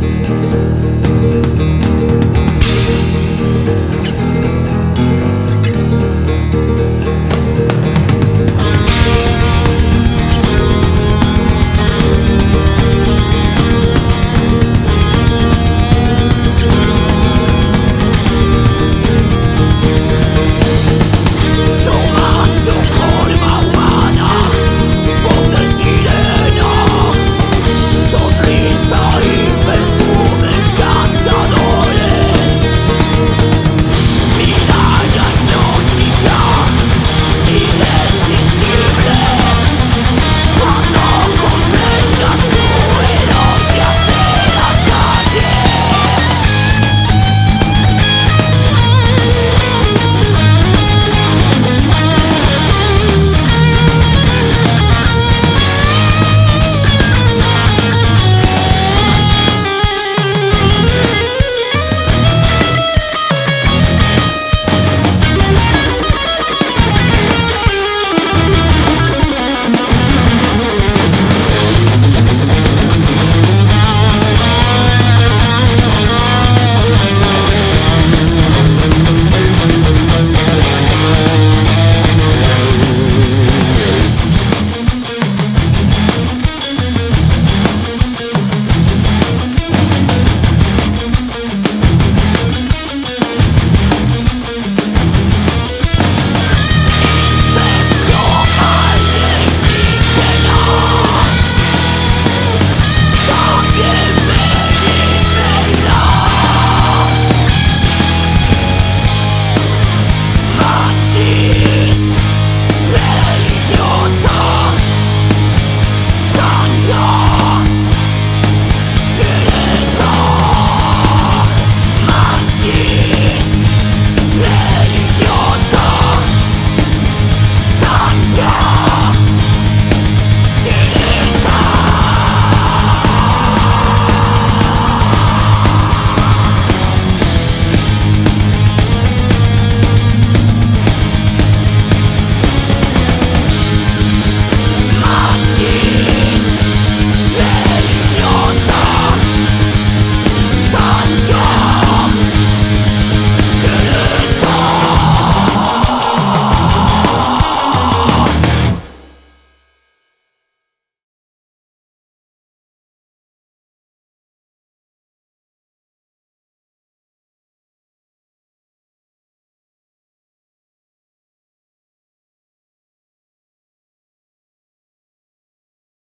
Música